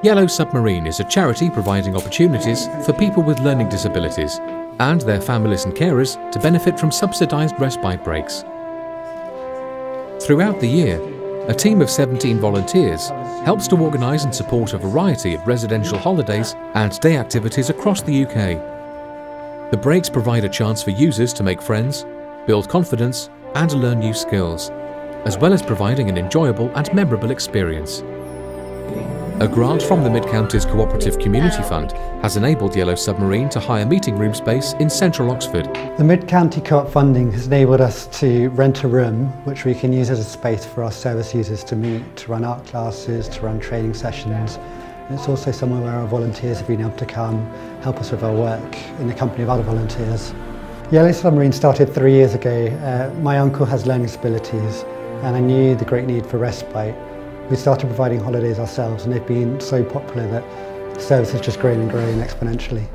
Yellow Submarine is a charity providing opportunities for people with learning disabilities and their families and carers to benefit from subsidised respite breaks. Throughout the year, a team of 17 volunteers helps to organise and support a variety of residential holidays and day activities across the UK. The breaks provide a chance for users to make friends, build confidence and learn new skills, as well as providing an enjoyable and memorable experience. A grant from the Mid-Counties Cooperative Community Fund has enabled Yellow Submarine to hire meeting room space in central Oxford. The Mid-County Co-op funding has enabled us to rent a room which we can use as a space for our service users to meet, to run art classes, to run training sessions. And it's also somewhere where our volunteers have been able to come, help us with our work in the company of other volunteers. Yellow Submarine started three years ago. Uh, my uncle has learning disabilities and I knew the great need for respite we started providing holidays ourselves and they've been so popular that the service has just grown and grown exponentially.